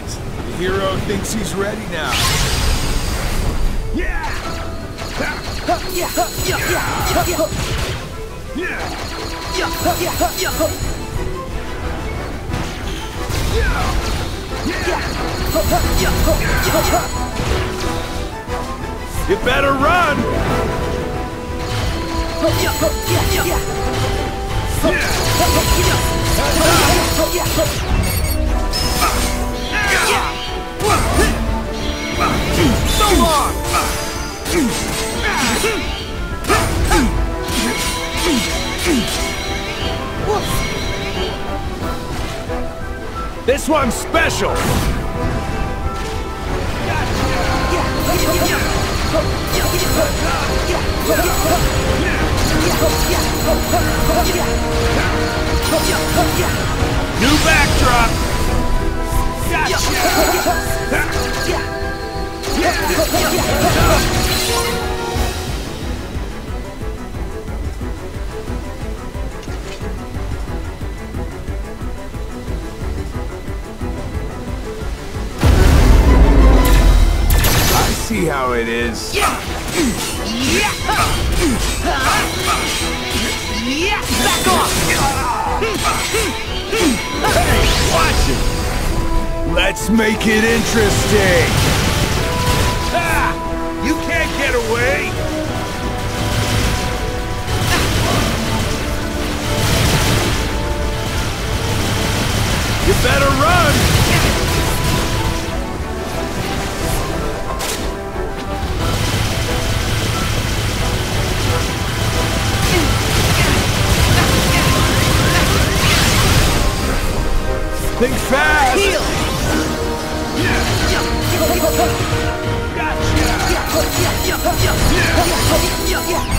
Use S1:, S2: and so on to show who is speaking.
S1: right. The hero thinks he's ready now.
S2: Yeah! Yeah! Yeah! Yeah! Yeah! Yeah! Yeah! Yeah!
S1: You better run! So This one's special! New backdrop! I see how it is.
S2: Back off!
S1: Hey, watch it! Let's make it interesting! You can't get away! You better run! Think fast!
S2: Heal!
S1: Gotcha!